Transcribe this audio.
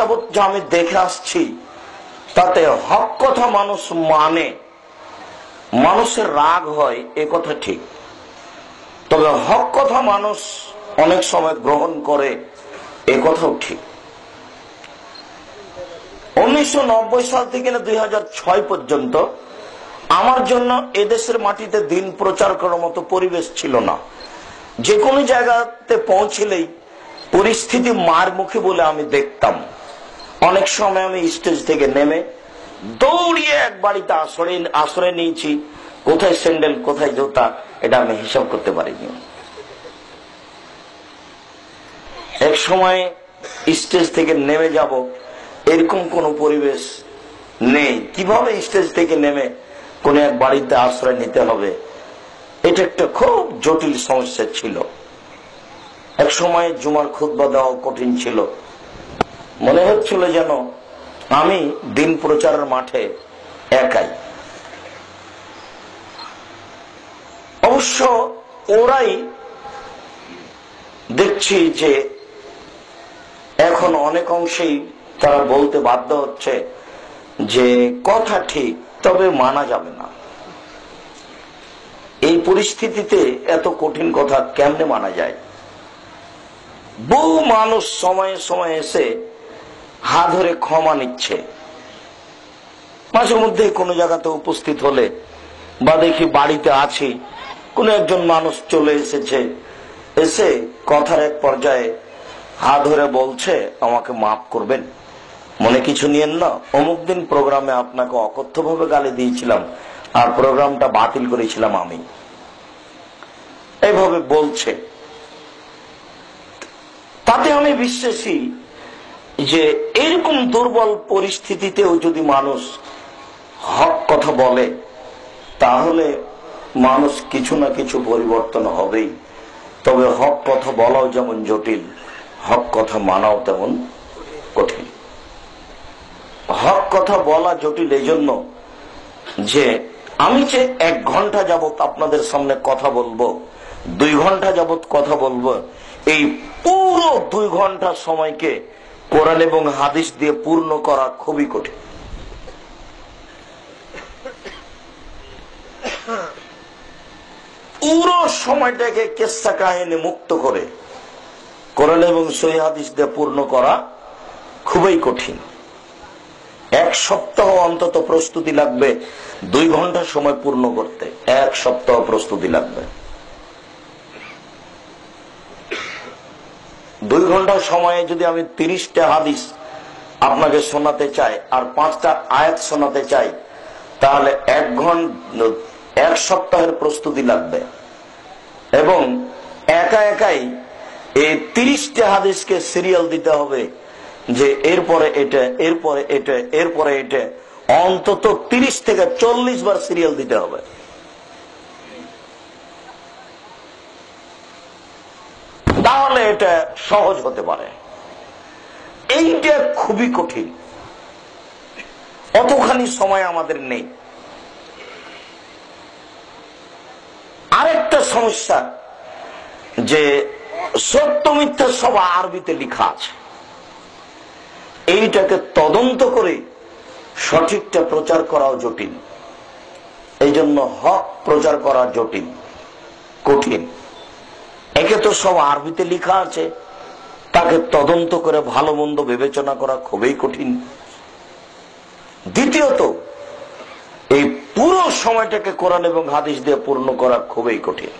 যাবৎ যা আমি দেখে আসছি, তাতে হক কথা মানুষ মানে। মানুষের রাগ হয়, এ কথা ঠিক। তবে হক কথা মানুষ অনেক সময় গ্রহণ করে, এ কথাও ঠিক। উনিশশো নব্বই সাল থেকে না দুই পর্যন্ত আমার জন্য এদেশের মাটিতে দিন প্রচার করার মতো পরিবেশ ছিল না। যে কোনো জায়গাতে পৌঁছলেই পরিস্থিতি মার মুখে বলে আমি দেখতাম। অনেক সময় আমি স্টেজ থেকে নেমে দৌড়িয়ে এক বাড়িতে আশ্রয় আশ্রয় নিয়েছি। কোথায় স্যান্ডেল, কোথায় জুতা, এটা আমি হিসাব করতে পারিনি। এক সময় স্টেজ থেকে নেমে যাব, এরকম কোন পরিবেশ নেই। কীভাবে স্টেজ থেকে নেমে কোন এক বাড়িতে আশ্রয় নিতে হবে? এটা একটা খুব জটিল সমস্যা ছিল। এক সময় জুমার খুদ্া দেওয়া কঠিন ছিল। মনে হচ্ছিল যেন আমি দিন প্রচারের মাঠে একাই। অবশ্য ওরাই দেখছি যে এখন অনেক অংশেই তারা বলতে বাধ্য হচ্ছে যে কথা ঠিক, তবে মানা যাবে না। এই পরিস্থিতিতে এত কঠিন কথা কেমনে মানা যায়? বহু মানুষ সময়ে সময়ে এসে হা ধরে ক্ষমা নিচ্ছে। মাঝে মধ্যে কোনো জায়গাতে উপস্থিত হলে বা দেখি বাড়িতে আছি, কোন একজন মানুষ চলে এসেছে, এসে কথার এক পর্যায়ে হা ধরে বলছে, আমাকে মাফ করবেন। মনে কিছু নিয়েন না। অমুক দিন প্রোগ্রামে আপনাকে অকথ্যভাবে গালি দিয়েছিলাম আর প্রোগ্রামটা বাতিল করেছিলাম আমি। এইভাবে বলছে। তাতে আমি বিশ্বাসী যে এরকম দুর্বল পরিস্থিতিতেও যদি মানুষ হক কথা বলে, তাহলে মানুষ কিছু না কিছু পরিবর্তন হবেই। তবে হক কথা বলাও যেমন জটিল, হক কথা মানাও তেমন কঠিন। হক কথা বলা জটিল এই জন্য যে আমি যে এক ঘণ্টা যাবত আপনাদের সামনে কথা বলব, দুই ঘণ্টা যাবত কথা বলব, এই পুরো দুই ঘণ্টা সময়কে কোরআন এবং হাদিস দিয়ে পূর্ণ করা খুবই কঠিন। পুরো সময়টাকে কেসা কাহিনী মুক্ত করে কোরআন এবং সহি হাদিস দিয়ে পূর্ণ করা খুবই কঠিন। এক সপ্তাহ অন্তত প্রস্তুতি লাগবে, দুই ঘণ্টা সময় পূর্ণ করতে। এক সপ্তাহ প্রস্তুতি লাগবে। দুই ঘণ্টা সময়ে যদি আমি তিরিশটা হাদিস আপনাকে শোনাতে চাই, আর পাঁচটা আয়াত শোনাতে চাই, তাহলে এক ঘণ্টা এক সপ্তাহের প্রস্তুতি লাগবে। এবং একা একাই এই তিরিশটা হাদিসকে সিরিয়াল দিতে হবে যে এরপরে এটা এরপরে এটা এরপরে এটা। অন্তত তিরিশ থেকে চল্লিশ বার সিরিয়াল দিতে হবে তাহলে এটা সহজ হতে পারে। এইটা খুবই কঠিন। অতখানি সময় আমাদের নেই। আরেকটা সমস্যা যে সত্য মিথ্যা সব আরবিতে লেখা আছে। এইটাকে তদন্ত করে সঠিকটা প্রচার করাও জটিল। এই জন্য হক প্রচার করা জটিল, কঠিন। একে তো সব আরবিতে লেখা আছে। তাকে তদন্ত করে ভালো মন্দ বিবেচনা করা খুবই কঠিন। দ্বিতীয়ত, এই পুরো সময়টাকে কোরআন এবং হাদিস দিয়ে পূর্ণ করা খুবই কঠিন।